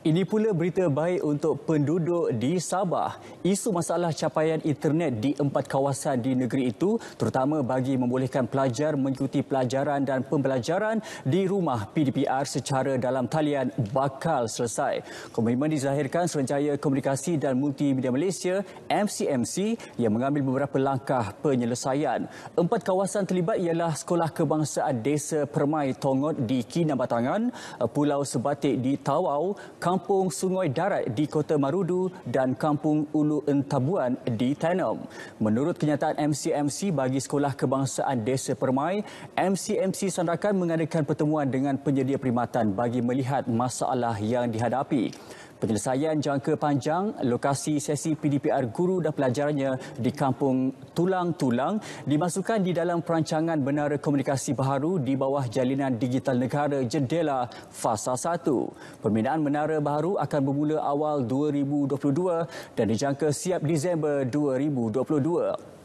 Ini pula berita baik untuk penduduk di Sabah. Isu masalah capaian internet di empat kawasan di negeri itu terutama bagi membolehkan pelajar mengikuti pelajaran dan pembelajaran di rumah PDPR secara dalam talian bakal selesai. Komitmen dizahirkan Serenjaya Komunikasi dan Multimedia Malaysia MCMC yang mengambil beberapa langkah penyelesaian. Empat kawasan terlibat ialah Sekolah Kebangsaan Desa Permai Tongot di Kinabatangan, Pulau Sebatik di Tawau, Kampung Sungai Darat di Kota Marudu dan Kampung Ulu Entabuan di Tenom. Menurut kenyataan MCMC bagi Sekolah Kebangsaan Desa Permai, MCMC sandakan mengadakan pertemuan dengan penyedia perkhidmatan bagi melihat masalah yang dihadapi. Penyelesaian jangka panjang lokasi sesi PDPR guru dan pelajarannya di Kampung Tulang-Tulang dimasukkan di dalam perancangan Menara Komunikasi Baharu di bawah Jalinan Digital Negara Jendela Fasa 1. Pembinaan Menara Baharu akan bermula awal 2022 dan dijangka siap Disember 2022.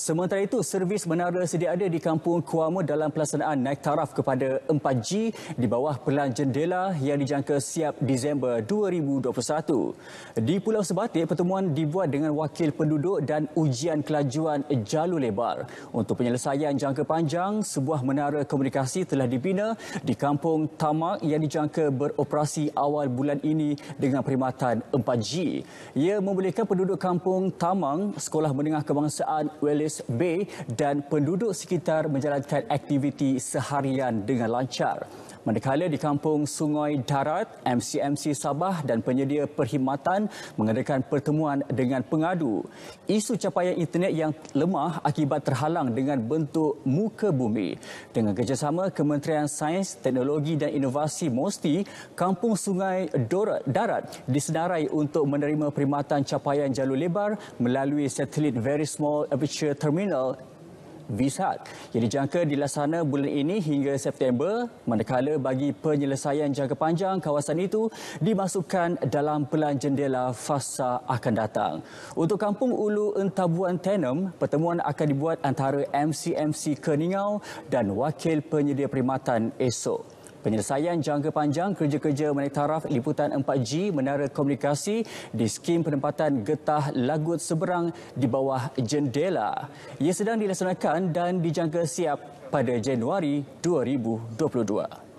Sementara itu, servis menara sedia ada di Kampung Kuama dalam pelaksanaan naik taraf kepada 4G di bawah pelan jendela yang dijangka siap Disember 2021. Di Pulau Sebatik, pertemuan dibuat dengan wakil penduduk dan ujian kelajuan jalur lebar. Untuk penyelesaian jangka panjang, sebuah menara komunikasi telah dibina di Kampung Tamak yang dijangka beroperasi awal bulan ini dengan perkhidmatan 4G. Ia membolehkan penduduk Kampung Tamang, Sekolah Menengah Kebangsaan Well Wallace Bay dan penduduk sekitar menjalankan aktiviti seharian dengan lancar. Manakala di kampung Sungai Darat, MCMC Sabah dan penyedia perkhidmatan mengadakan pertemuan dengan pengadu. Isu capaian internet yang lemah akibat terhalang dengan bentuk muka bumi. Dengan kerjasama Kementerian Sains, Teknologi dan Inovasi MOSTI, Kampung Sungai Darat disenarai untuk menerima perkhidmatan capaian jalur lebar melalui satelit Very Small Aperture Terminal VSAT yang dijangka dilaksana bulan ini hingga September manakala bagi penyelesaian jangka panjang kawasan itu dimasukkan dalam pelan jendela fasa akan datang. Untuk Kampung Ulu Entabuan Tenem, pertemuan akan dibuat antara MCMC Keningau dan wakil penyedia perkhidmatan esok. Penyelesaian jangka panjang kerja-kerja menaik taraf liputan 4G menara komunikasi di skim penempatan getah lagut seberang di bawah jendela. Ia sedang dilaksanakan dan dijangka siap pada Januari 2022.